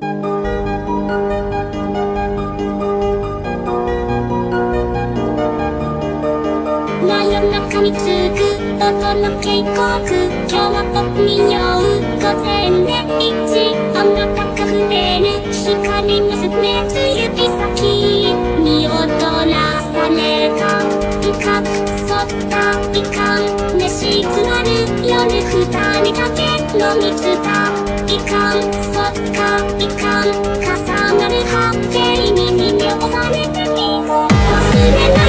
真夜中に続く音の警告今日も見よう。午前01あなたが触れる。光の全て指先見踊らされた威嚇そった遺憾寝静まる夜ふたにかけの水いかん。そっかいかん。重なる波形に耳を収めてみ忘れない